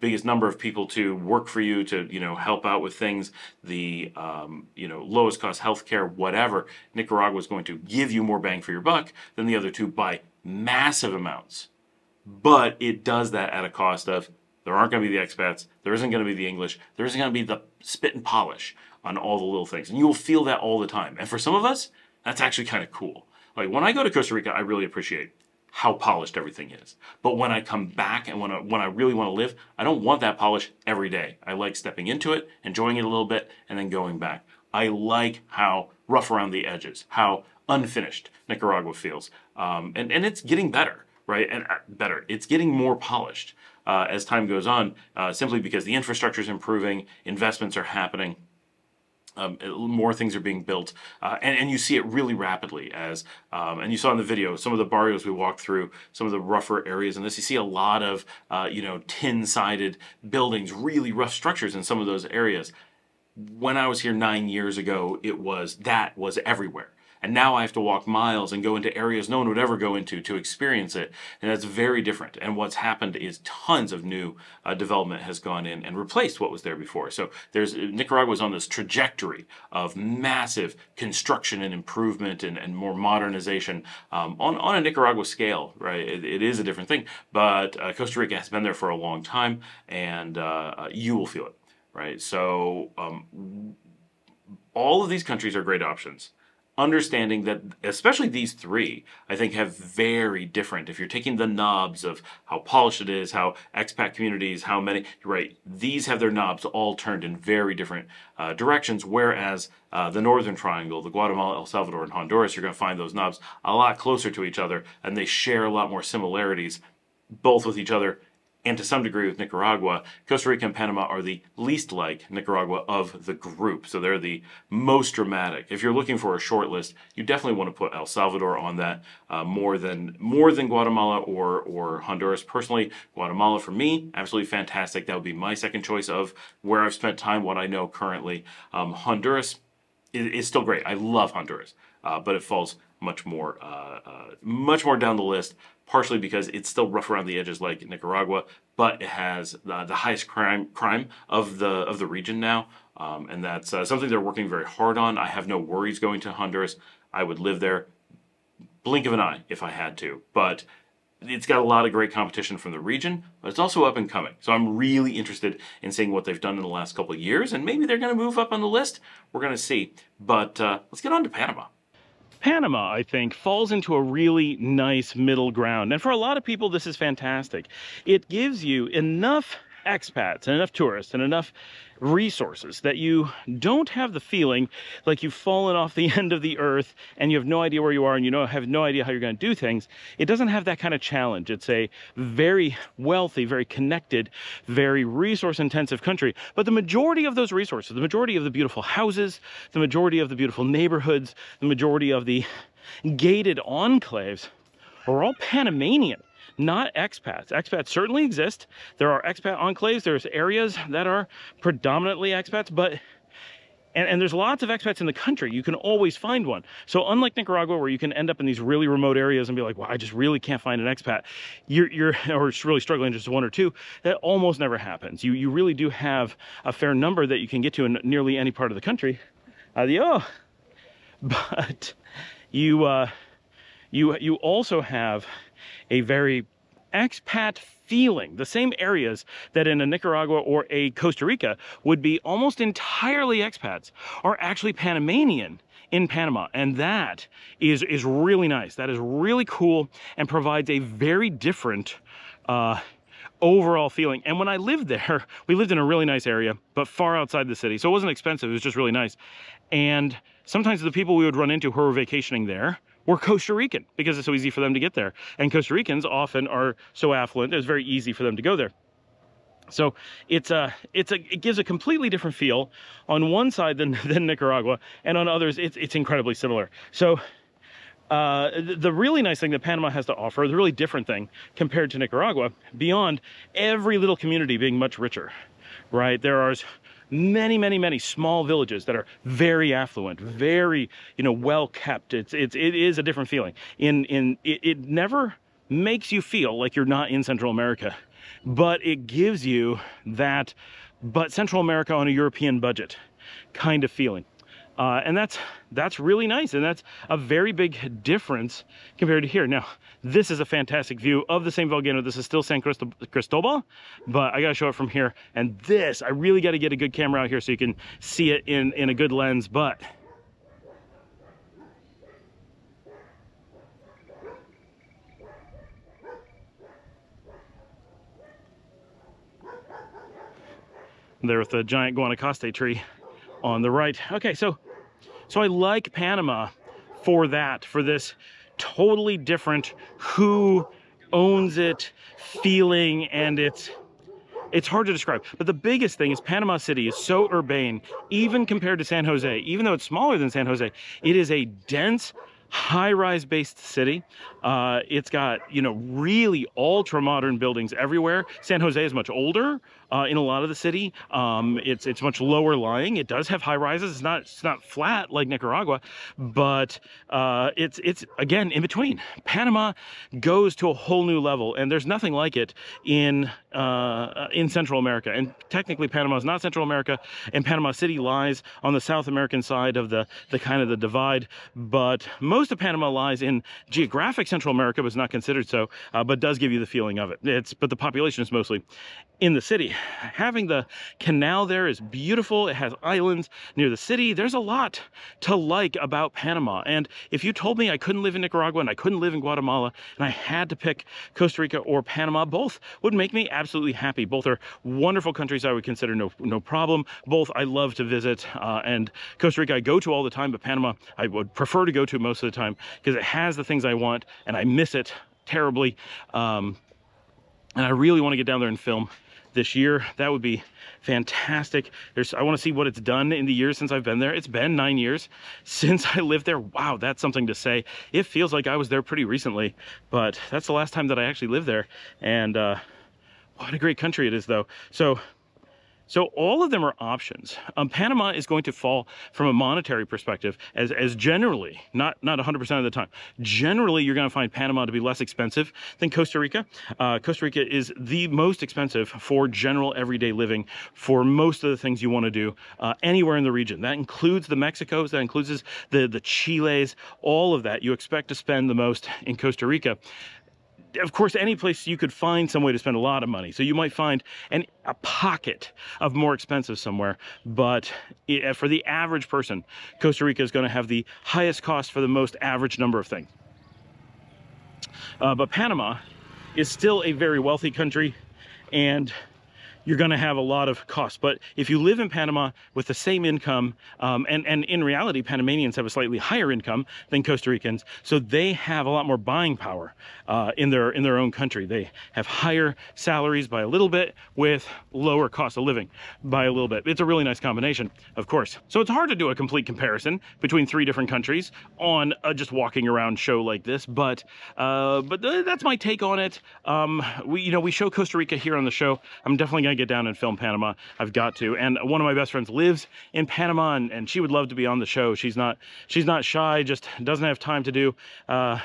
biggest number of people to work for you to you know help out with things, the um, you know lowest cost healthcare, whatever, Nicaragua is going to give you more bang for your buck than the other two by massive amounts. But it does that at a cost of there aren't going to be the expats, there isn't going to be the English, there isn't going to be the spit and polish on all the little things. And you will feel that all the time. And for some of us, that's actually kind of cool. Like when I go to Costa Rica, I really appreciate how polished everything is. But when I come back and when I, when I really want to live, I don't want that polish every day. I like stepping into it, enjoying it a little bit, and then going back. I like how rough around the edges, how unfinished Nicaragua feels. Um, and, and it's getting better, right? And uh, better. It's getting more polished uh, as time goes on, uh, simply because the infrastructure is improving, investments are happening. Um, more things are being built, uh, and, and you see it really rapidly as, um, and you saw in the video, some of the barrios we walked through, some of the rougher areas in this, you see a lot of, uh, you know, tin-sided buildings, really rough structures in some of those areas. When I was here nine years ago, it was, that was everywhere. And now I have to walk miles and go into areas no one would ever go into to experience it. And that's very different. And what's happened is tons of new uh, development has gone in and replaced what was there before. So there's Nicaragua is on this trajectory of massive construction and improvement and, and more modernization um, on, on a Nicaragua scale, right? it, it is a different thing. But uh, Costa Rica has been there for a long time and uh, uh you will feel it, right? So um, all of these countries are great options understanding that especially these three i think have very different. If you're taking the knobs of how polished it is how expat communities how many right these have their knobs all turned in very different uh, directions whereas uh, the northern triangle the guatemala el salvador and honduras you're going to find those knobs a lot closer to each other and they share a lot more similarities both with each other and to some degree with Nicaragua, Costa Rica and Panama are the least like Nicaragua of the group. So they're the most dramatic. If you're looking for a short list, you definitely want to put El Salvador on that uh, more than more than Guatemala or or Honduras. Personally, Guatemala for me, absolutely fantastic. That would be my second choice of where I've spent time, what I know currently. Um, Honduras is, is, still great. I love Honduras, uh, but it falls much more uh, uh much more down the list partially because it's still rough around the edges like Nicaragua, but it has the, the highest crime crime of the of the region now, um, and that's uh, something they're working very hard on. I have no worries going to Honduras. I would live there, blink of an eye if I had to, but it's got a lot of great competition from the region, but it's also up and coming. So I'm really interested in seeing what they've done in the last couple of years, and maybe they're going to move up on the list. We're going to see. But uh, let's get on to Panama. Panama, I think, falls into a really nice middle ground. And for a lot of people, this is fantastic. It gives you enough expats and enough tourists and enough resources that you don't have the feeling like you've fallen off the end of the earth and you have no idea where you are and you know have no idea how you're going to do things. It doesn't have that kind of challenge. It's a very wealthy very connected very resource intensive country. But the majority of those resources the majority of the beautiful houses the majority of the beautiful neighborhoods the majority of the gated enclaves are all panamanian not expats. Expats certainly exist. There are expat enclaves. There's areas that are predominantly expats, but and, and, there's lots of expats in the country. You can always find one. So unlike Nicaragua, where you can end up in these really remote areas and be like, well, I just really can't find an expat. You're, you're or really struggling just one or two. That almost never happens. You, you really do have a fair number that you can get to in nearly any part of the country. Adios. But you, uh, you, you also have a very expat feeling. The same areas that in a Nicaragua or a Costa Rica would be almost entirely expats are actually Panamanian in Panama. And that is, is really nice. That is really cool and provides a very different uh, overall feeling. And when I lived there, we lived in a really nice area, but far outside the city. So it wasn't expensive, it was just really nice. And sometimes the people we would run into who were vacationing there were Costa Rican because it's so easy for them to get there. And Costa Ricans often are so affluent, it's very easy for them to go there. So it's a, it's a, it gives a completely different feel on one side than, than Nicaragua, and on others, it's, it's incredibly similar. So uh, the really nice thing that Panama has to offer, the really different thing compared to Nicaragua, beyond every little community being much richer, right? There are many, many, many small villages that are very affluent, very, you know, well kept. It's, it's, it is a different feeling. In, in, it, it never makes you feel like you're not in Central America, but it gives you that, but Central America on a European budget kind of feeling. Uh, and that's that's really nice and that's a very big difference compared to here. Now this is a fantastic view of the same volcano. This is still san cristobal but i gotta show it from here. And this i really got to get a good camera out here so you can see it in in a good lens but there with the giant guanacaste tree on the right. Okay, so so I like Panama for that, for this totally different who owns it feeling and it's it's hard to describe. But the biggest thing is Panama City is so urbane, even compared to San Jose. Even though it's smaller than San Jose, it is a dense, high-rise based city. Uh, it's got, you know, really ultra modern buildings everywhere. San Jose is much older uh, in a lot of the city. Um, it's it's much lower lying. It does have high rises. It's not it's not flat like Nicaragua, but uh, it's it's again in between. Panama goes to a whole new level, and there's nothing like it in uh, in Central America. And technically, Panama is not Central America, and Panama City lies on the South American side of the the kind of the divide. But most of Panama lies in geographic Central America, but it's not considered so, uh, but does give you the feeling of it. It's but the population is mostly in the city. Having the canal there is beautiful. It has islands near the city. There's a lot to like about Panama. And if you told me I couldn't live in Nicaragua and I couldn't live in Guatemala and I had to pick Costa Rica or Panama, both would make me absolutely happy. Both are wonderful countries I would consider no no problem. Both I love to visit uh, and Costa Rica I go to all the time, but Panama I would prefer to go to most of the time because it has the things I want and I miss it terribly. Um, and I really want to get down there and film this year. That would be fantastic. There's, I want to see what it's done in the years since I've been there. It's been nine years since I lived there. Wow, that's something to say. It feels like I was there pretty recently, but that's the last time that I actually lived there. And uh, what a great country it is, though. So so all of them are options. Um, Panama is going to fall from a monetary perspective as, as generally, not, not 100% of the time, generally you're going to find Panama to be less expensive than Costa Rica. Uh, Costa Rica is the most expensive for general everyday living for most of the things you want to do uh, anywhere in the region. That includes the Mexicos, that includes the, the Chiles, all of that you expect to spend the most in Costa Rica of course, any place you could find some way to spend a lot of money. So you might find an, a pocket of more expensive somewhere. But for the average person, Costa Rica is going to have the highest cost for the most average number of things. Uh, but Panama is still a very wealthy country and you're going to have a lot of costs. But if you live in Panama with the same income, um, and, and in reality, Panamanians have a slightly higher income than Costa Ricans, so they have a lot more buying power uh, in their in their own country. They have higher salaries by a little bit with lower cost of living by a little bit. It's a really nice combination, of course. So it's hard to do a complete comparison between three different countries on a just walking around show like this, but uh, but that's my take on it. Um, we you know we show Costa Rica here on the show. I'm definitely gonna get down and film Panama. I've got to. And one of my best friends lives in Panama, and, and she would love to be on the show. She's not she's not shy, just doesn't have time to do. Uh,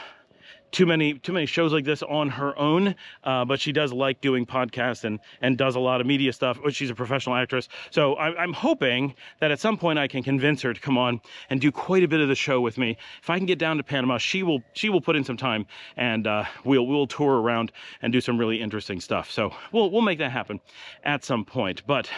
too many too many shows like this on her own uh, but she does like doing podcasts and and does a lot of media stuff she's a professional actress. So I, i'm hoping that at some point i can convince her to come on and do quite a bit of the show with me. If i can get down to panama she will she will put in some time and uh, we'll we'll tour around and do some really interesting stuff. So we'll we'll make that happen at some point. But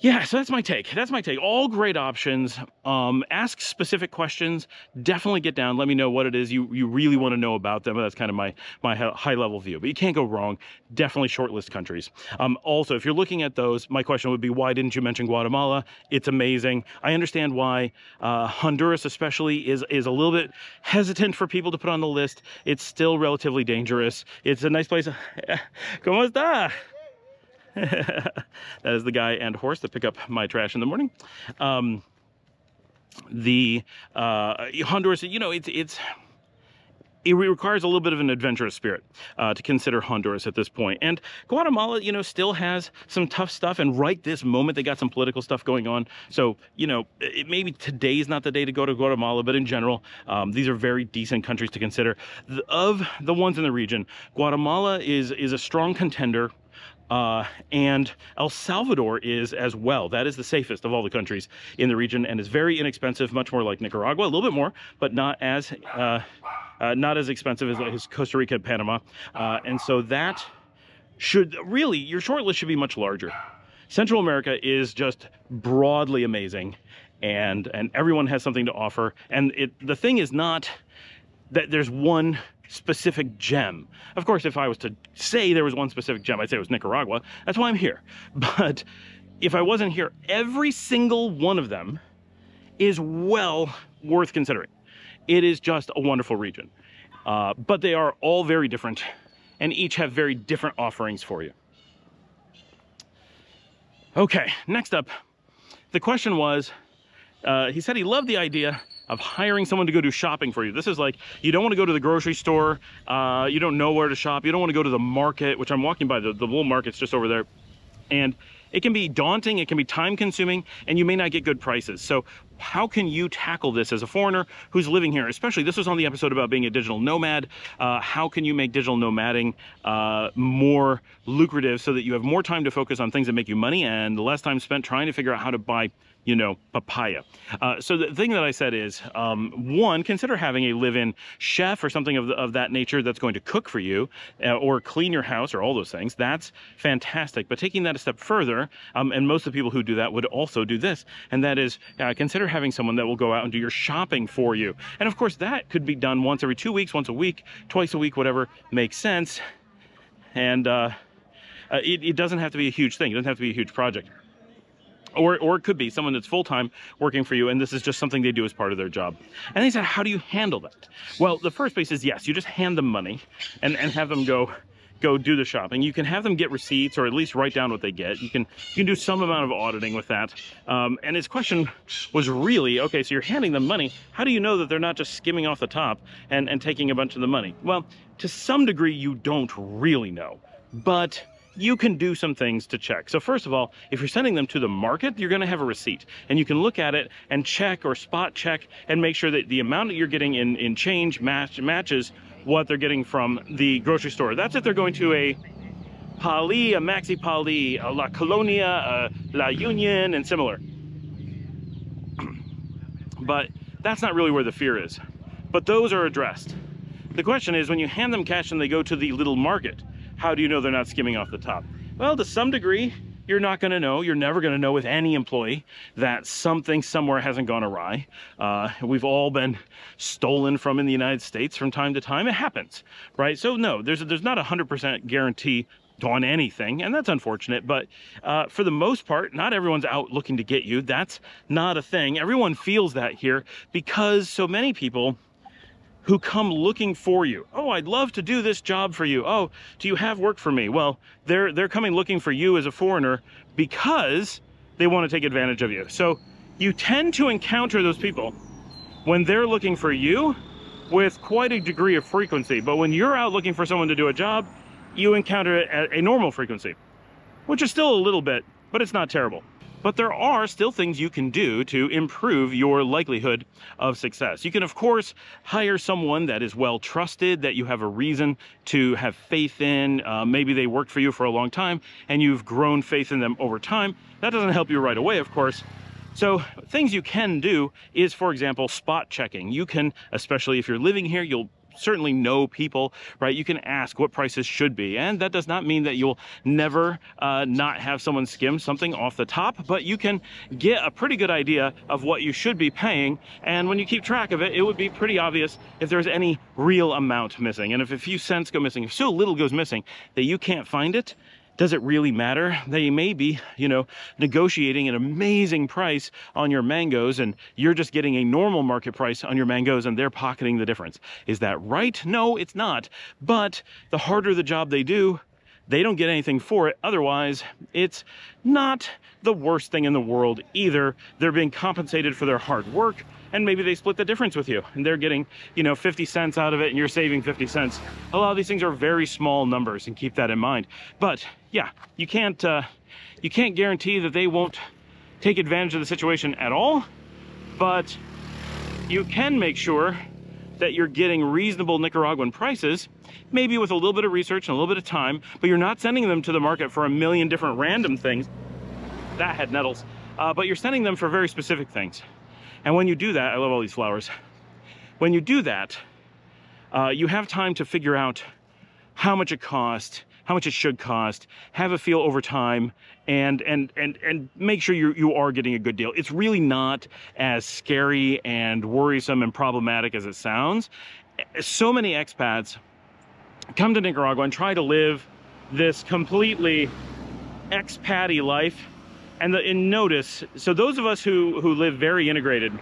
yeah, so that's my take. That's my take. All great options. Um, ask specific questions. Definitely get down. Let me know what it is you, you really want to know about them. That's kind of my, my high level view. But you can't go wrong. Definitely shortlist countries. Um, also, if you're looking at those, my question would be, why didn't you mention Guatemala? It's amazing. I understand why uh, Honduras especially is, is a little bit hesitant for people to put on the list. It's still relatively dangerous. It's a nice place. ¿Cómo está? that is the guy and horse that pick up my trash in the morning. Um, the uh, Honduras, you know, it's it's it requires a little bit of an adventurous spirit uh, to consider Honduras at this point. And Guatemala, you know, still has some tough stuff. And right this moment, they got some political stuff going on. So, you know, it, maybe today is not the day to go to Guatemala, but in general, um, these are very decent countries to consider. The, of the ones in the region, Guatemala is is a strong contender uh, and El Salvador is as well. That is the safest of all the countries in the region and is very inexpensive, much more like Nicaragua, a little bit more, but not as uh, uh, not as expensive as, as, Costa Rica and Panama. Uh, and so that should really your short list should be much larger. Central America is just broadly amazing, and and everyone has something to offer. And it the thing is not that there's one specific gem. Of course, if I was to say there was one specific gem, I'd say it was Nicaragua. That's why I'm here. But if I wasn't here, every single one of them is well worth considering. It is just a wonderful region. Uh, but they are all very different and each have very different offerings for you. Okay, next up, the question was, uh, he said he loved the idea of hiring someone to go do shopping for you. This is like, you don't want to go to the grocery store, uh, you don't know where to shop, you don't want to go to the market, which I'm walking by, the, the little market's just over there. And it can be daunting, it can be time consuming, and you may not get good prices. So how can you tackle this as a foreigner who's living here? Especially, this was on the episode about being a digital nomad. Uh, how can you make digital nomading uh, more lucrative so that you have more time to focus on things that make you money and less time spent trying to figure out how to buy you know, papaya. Uh, so the thing that I said is, um, one, consider having a live-in chef or something of, the, of that nature that's going to cook for you uh, or clean your house or all those things. That's fantastic. But taking that a step further, um, and most of the people who do that would also do this, and that is uh, consider having someone that will go out and do your shopping for you. And of course, that could be done once every two weeks, once a week, twice a week, whatever makes sense. And uh, uh, it, it doesn't have to be a huge thing. It doesn't have to be a huge project or, or it could be someone that's full-time working for you and this is just something they do as part of their job. And they said, how do you handle that? Well, the first base is yes, you just hand them money and, and have them go go do the shopping. You can have them get receipts or at least write down what they get. You can you can do some amount of auditing with that. Um, and his question was really, okay, so you're handing them money. How do you know that they're not just skimming off the top and, and taking a bunch of the money? Well, to some degree, you don't really know. But you can do some things to check. So first of all, if you're sending them to the market, you're gonna have a receipt and you can look at it and check or spot check and make sure that the amount that you're getting in, in change match, matches what they're getting from the grocery store. That's if they're going to a Pali, a Maxi Pali, a La Colonia, a La Union, and similar. but that's not really where the fear is. But those are addressed. The question is when you hand them cash and they go to the little market, how do you know they're not skimming off the top? Well, to some degree, you're not going to know. You're never going to know with any employee that something somewhere hasn't gone awry. Uh, we've all been stolen from in the United States from time to time. It happens, right? So no, there's there's not a hundred percent guarantee on anything, and that's unfortunate. But uh, for the most part, not everyone's out looking to get you. That's not a thing. Everyone feels that here because so many people who come looking for you. Oh, I'd love to do this job for you. Oh, do you have work for me? Well, they're they're coming looking for you as a foreigner because they want to take advantage of you. So you tend to encounter those people when they're looking for you with quite a degree of frequency. But when you're out looking for someone to do a job, you encounter it at a normal frequency, which is still a little bit, but it's not terrible. But there are still things you can do to improve your likelihood of success. You can, of course, hire someone that is well trusted, that you have a reason to have faith in. Uh, maybe they worked for you for a long time and you've grown faith in them over time. That doesn't help you right away, of course, so things you can do is, for example, spot checking. You can, especially if you're living here, you'll certainly know people, right? You can ask what prices should be. And that does not mean that you'll never uh, not have someone skim something off the top, but you can get a pretty good idea of what you should be paying. And when you keep track of it, it would be pretty obvious if there's any real amount missing. And if a few cents go missing, if so little goes missing that you can't find it, does it really matter? They may be, you know, negotiating an amazing price on your mangoes and you're just getting a normal market price on your mangoes and they're pocketing the difference. Is that right? No, it's not. But the harder the job they do, they don't get anything for it. Otherwise, it's not the worst thing in the world either. They're being compensated for their hard work and maybe they split the difference with you and they're getting, you know, 50 cents out of it and you're saving 50 cents. A lot of these things are very small numbers and keep that in mind. But yeah, you can't, uh, you can't guarantee that they won't take advantage of the situation at all, but you can make sure that you're getting reasonable Nicaraguan prices, maybe with a little bit of research and a little bit of time, but you're not sending them to the market for a million different random things. That had nettles. Uh, but you're sending them for very specific things. And when you do that, I love all these flowers. When you do that, uh, you have time to figure out how much it costs, how much it should cost, have a feel over time, and and and and make sure you you are getting a good deal. It's really not as scary and worrisome and problematic as it sounds. So many expats come to Nicaragua and try to live this completely expatty life and, the, and notice, so those of us who, who live very integrated,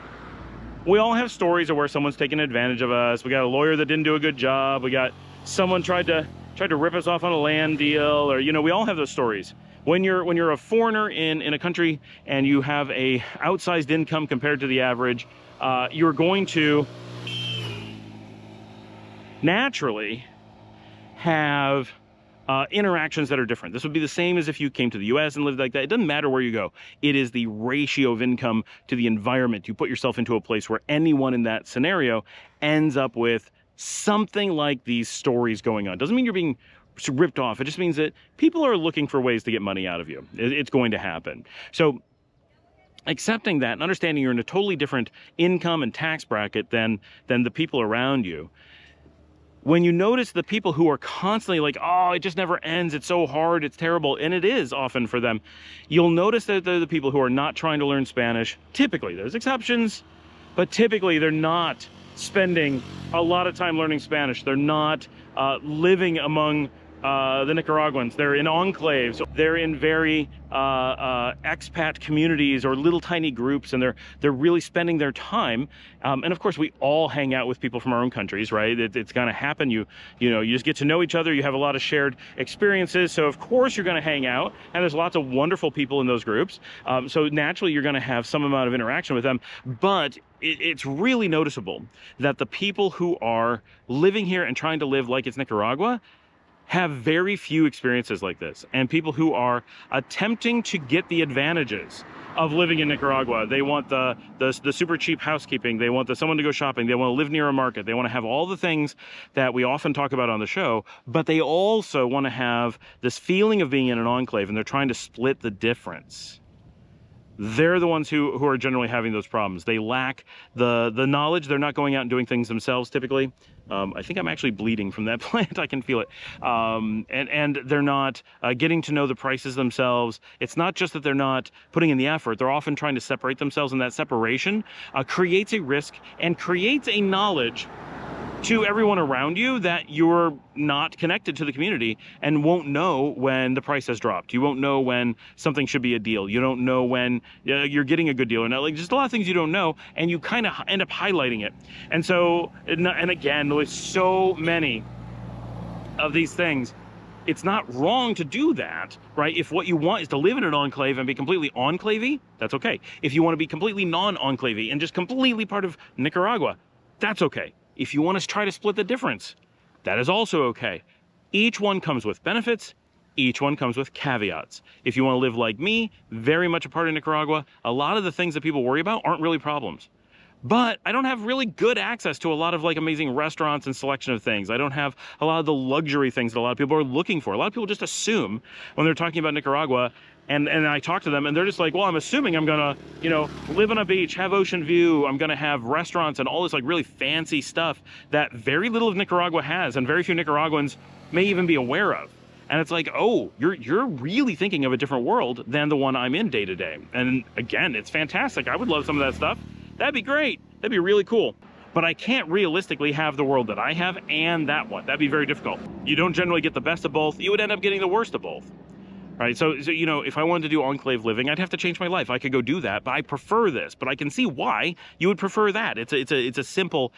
we all have stories of where someone's taken advantage of us. We got a lawyer that didn't do a good job. We got someone tried to tried to rip us off on a land deal or you know we all have those stories when you're when you're a foreigner in in a country and you have a outsized income compared to the average uh, you're going to naturally have uh, interactions that are different. This would be the same as if you came to the US and lived like that. It doesn't matter where you go. It is the ratio of income to the environment. You put yourself into a place where anyone in that scenario ends up with something like these stories going on. Doesn't mean you're being ripped off. It just means that people are looking for ways to get money out of you. It's going to happen. So accepting that and understanding you're in a totally different income and tax bracket than than the people around you when you notice the people who are constantly like, oh, it just never ends, it's so hard, it's terrible, and it is often for them, you'll notice that they're the people who are not trying to learn Spanish. Typically, there's exceptions, but typically they're not spending a lot of time learning Spanish. They're not uh, living among uh, the Nicaraguans. They're in enclaves. They're in very uh, uh, expat communities or little tiny groups, and they're they're really spending their time. Um, and of course, we all hang out with people from our own countries, right? It, it's going to happen. You you know you just get to know each other. You have a lot of shared experiences. So of course you're going to hang out, and there's lots of wonderful people in those groups. Um, so naturally you're going to have some amount of interaction with them, but it's really noticeable that the people who are living here and trying to live like it's Nicaragua have very few experiences like this and people who are attempting to get the advantages of living in Nicaragua. They want the, the, the super cheap housekeeping. They want the someone to go shopping. They want to live near a market. They want to have all the things that we often talk about on the show, but they also want to have this feeling of being in an enclave and they're trying to split the difference they're the ones who, who are generally having those problems. They lack the, the knowledge. They're not going out and doing things themselves typically. Um, I think I'm actually bleeding from that plant. I can feel it. Um, and, and they're not uh, getting to know the prices themselves. It's not just that they're not putting in the effort. They're often trying to separate themselves and that separation uh, creates a risk and creates a knowledge to everyone around you that you're not connected to the community and won't know when the price has dropped. You won't know when something should be a deal. You don't know when uh, you're getting a good deal or not. Like just a lot of things you don't know, and you kind of end up highlighting it. And so, and again, there's so many of these things it's not wrong to do that, right? If what you want is to live in an enclave and be completely enclavey, that's okay. If you want to be completely non-enclavey and just completely part of Nicaragua, that's okay. If you want to try to split the difference, that is also okay. Each one comes with benefits, each one comes with caveats. If you want to live like me, very much a part of Nicaragua, a lot of the things that people worry about aren't really problems but I don't have really good access to a lot of like amazing restaurants and selection of things. I don't have a lot of the luxury things that a lot of people are looking for. A lot of people just assume when they're talking about Nicaragua and, and I talk to them and they're just like, well, I'm assuming I'm gonna, you know, live on a beach, have ocean view. I'm gonna have restaurants and all this like really fancy stuff that very little of Nicaragua has and very few Nicaraguans may even be aware of. And it's like, oh, you're you're really thinking of a different world than the one I'm in day to day. And again, it's fantastic. I would love some of that stuff. That'd be great. That'd be really cool. But I can't realistically have the world that I have and that one. That'd be very difficult. You don't generally get the best of both. You would end up getting the worst of both. Right, so, so you know, if I wanted to do enclave living, I'd have to change my life. I could go do that, but I prefer this. But I can see why you would prefer that. It's a, it's a, it's a simple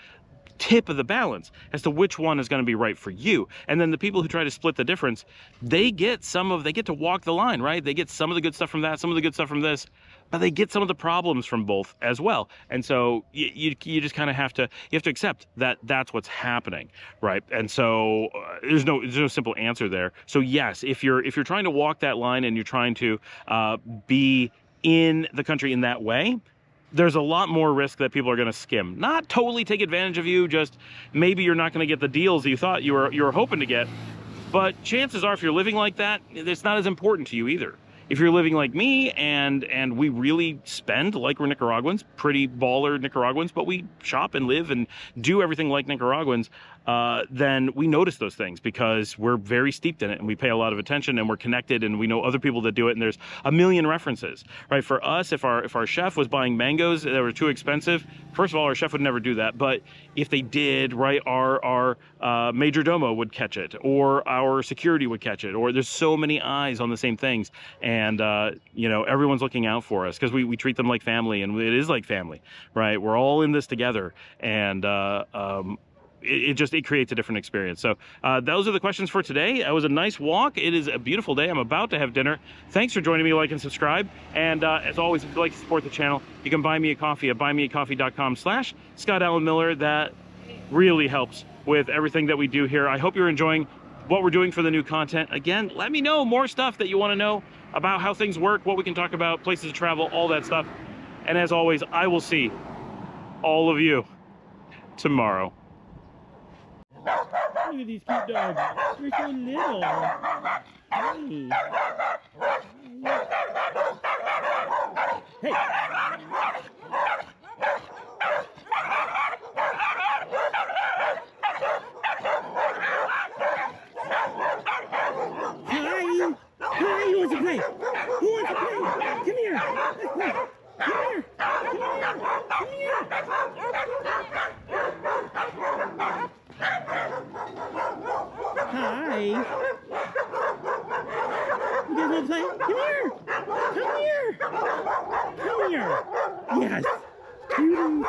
tip of the balance as to which one is going to be right for you. And then the people who try to split the difference, they get some of, they get to walk the line, right? They get some of the good stuff from that, some of the good stuff from this but they get some of the problems from both as well. And so you, you, you just kind of have to, you have to accept that that's what's happening, right? And so uh, there's no, there's no simple answer there. So yes, if you're, if you're trying to walk that line and you're trying to uh, be in the country in that way, there's a lot more risk that people are going to skim. Not totally take advantage of you, just maybe you're not going to get the deals you thought you were you were hoping to get. But chances are if you're living like that, it's not as important to you either. If you're living like me and and we really spend like we're Nicaraguans, pretty baller Nicaraguans, but we shop and live and do everything like Nicaraguans, uh, then we notice those things because we're very steeped in it and we pay a lot of attention and we're connected and we know other people that do it and there's a million references, right? For us, if our if our chef was buying mangoes that were too expensive, first of all, our chef would never do that. But if they did, right, our our uh, major domo would catch it or our security would catch it or there's so many eyes on the same things and uh, you know everyone's looking out for us because we, we treat them like family and it is like family, right? We're all in this together and uh, um, it, it, just it creates a different experience. So uh, those are the questions for today. It was a nice walk. It is a beautiful day. I'm about to have dinner. Thanks for joining me. Like and subscribe. And uh, as always, if you'd like to support the channel, you can buy me a coffee at buymeacoffee.com slash Scott Alan Miller. That really helps with everything that we do here. I hope you're enjoying what we're doing for the new content. Again, let me know more stuff that you want to know about how things work, what we can talk about, places to travel, all that stuff. And as always, I will see all of you tomorrow. Look at these cute dogs. They're so little. Hey. Hey. Hi. Hi? Come here. Let's play. Come here. Come here. Come Hi. You guys want to play? Come here. Come here. Come here. Yes. Cuties.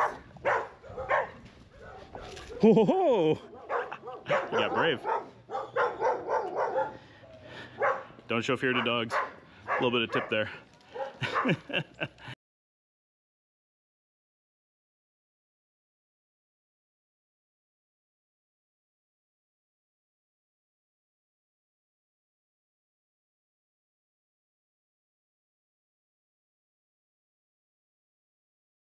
Ho ho ho. You got brave. Don't show fear to dogs. A little bit of tip there.